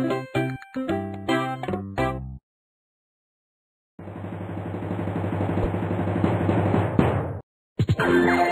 Thank you.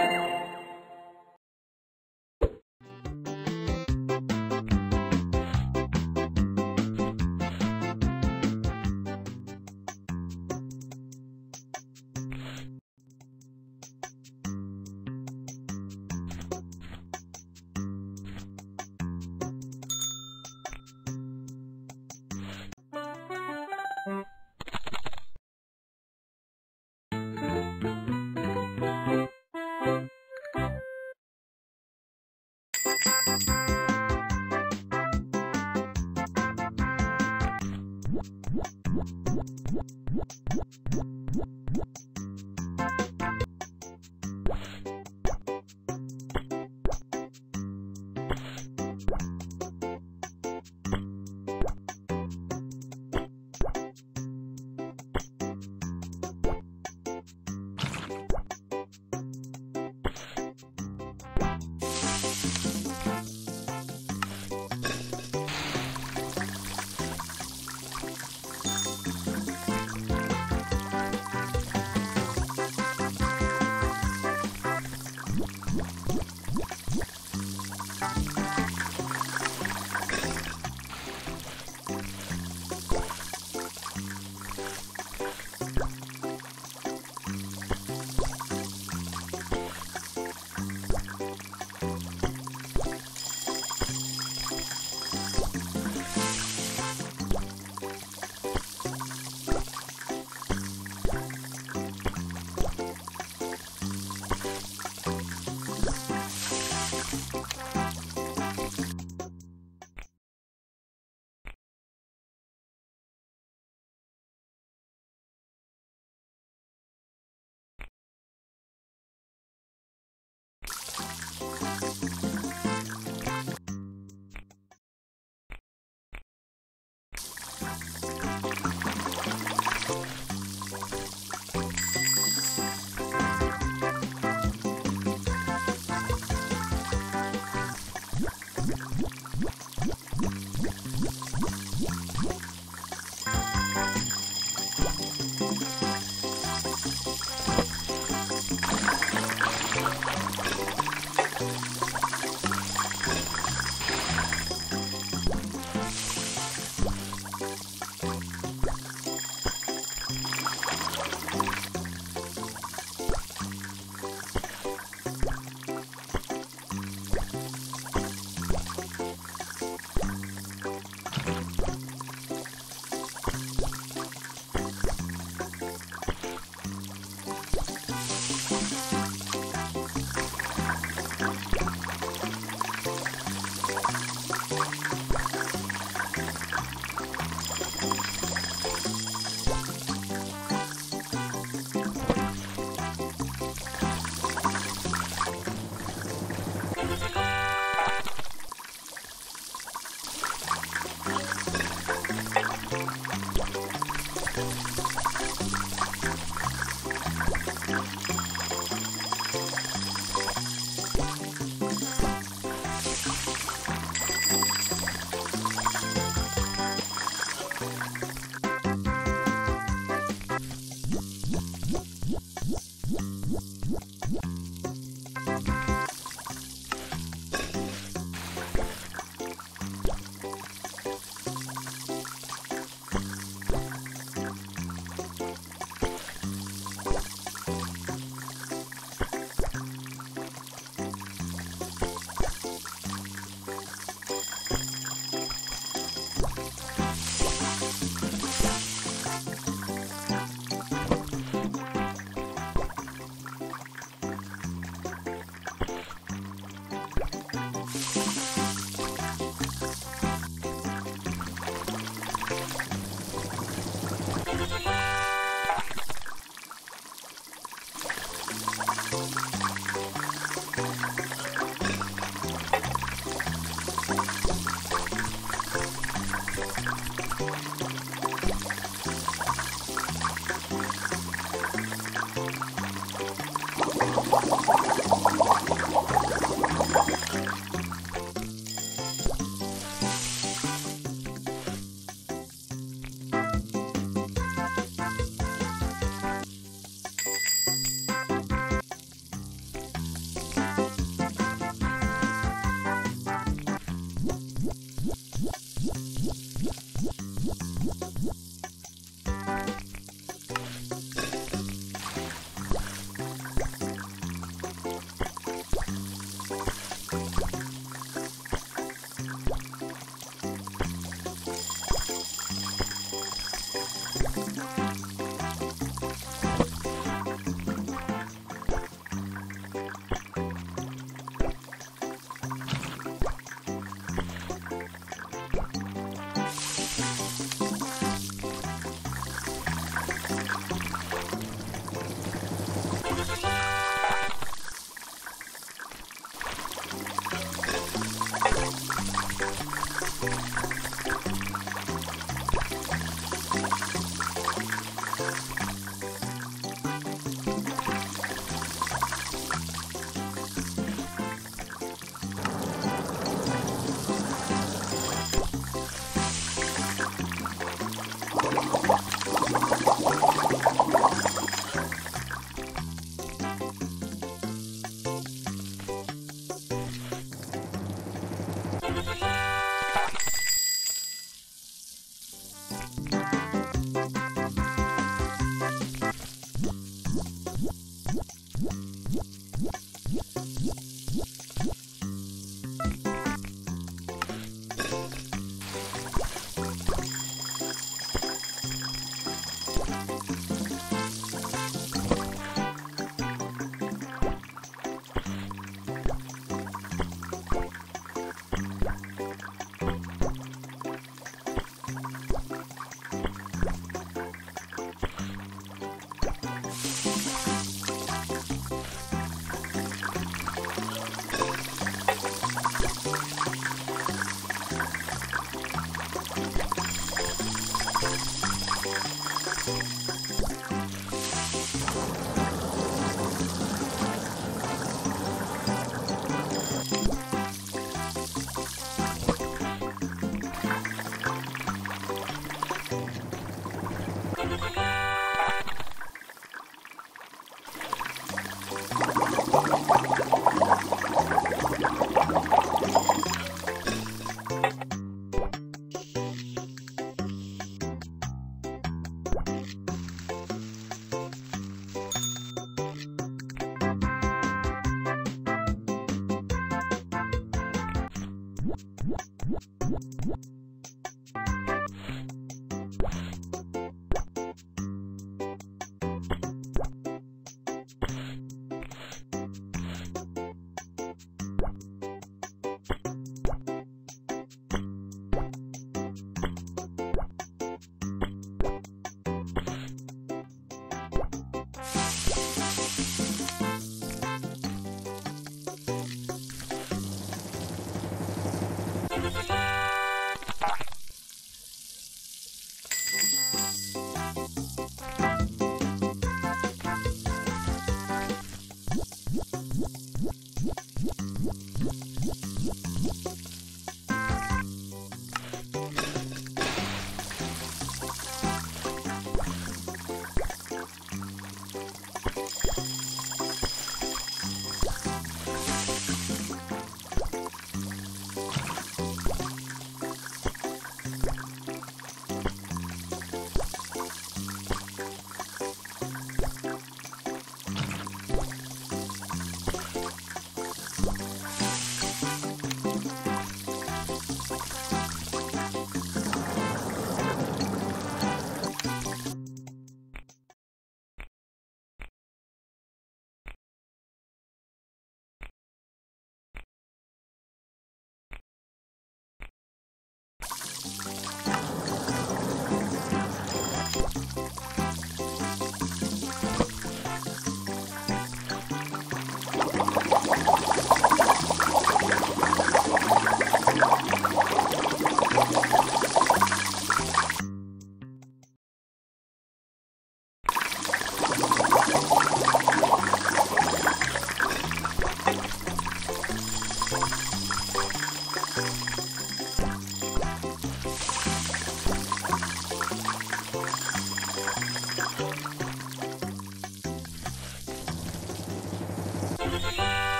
you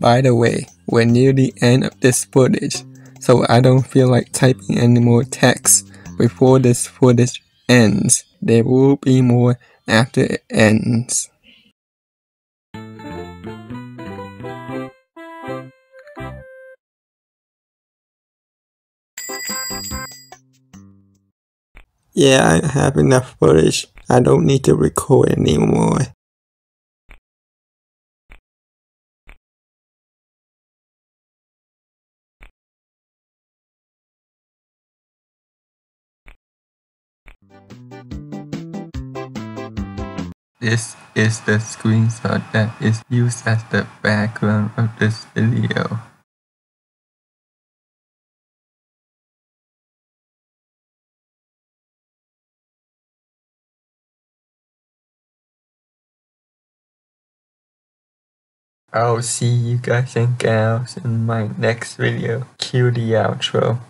By the way, we're near the end of this footage, so I don't feel like typing any more text before this footage ends. There will be more after it ends. Yeah, I have enough footage. I don't need to record anymore. This is the screenshot that is used as the background of this video. I'll see you guys and gals in my next video. Cue the outro.